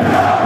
Yeah!